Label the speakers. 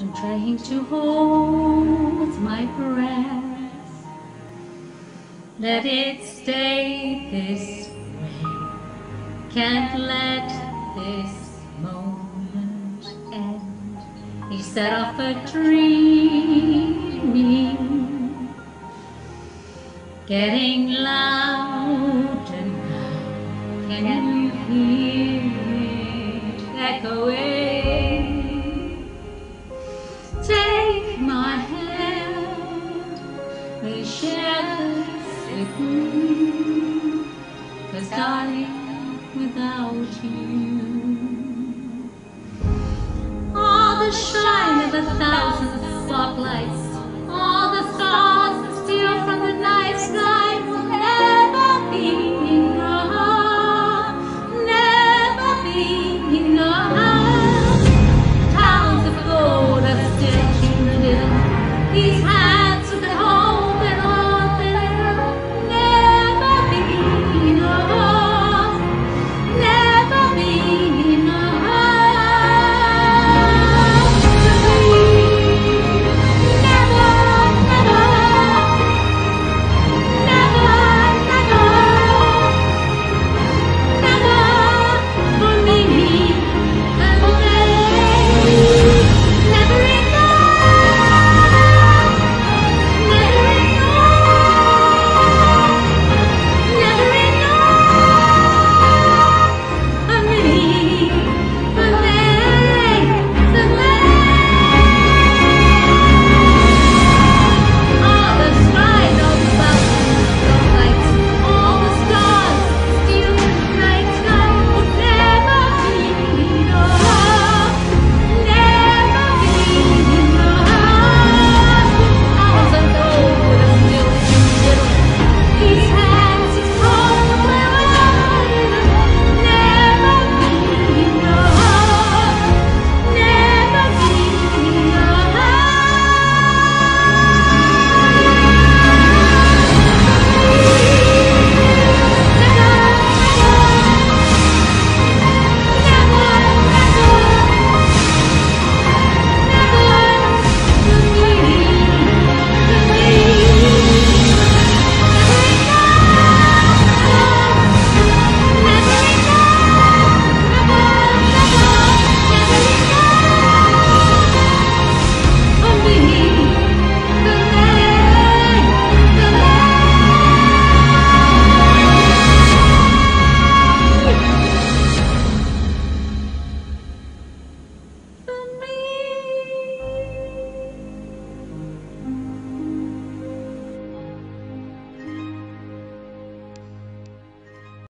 Speaker 1: I'm trying to hold my breath. Let it stay this way. Can't let this moment end. He set off a dreaming, getting loud and loud. Can you hear it echoing? This with me. Cause darling, without you, all the shine of a thousand spotlights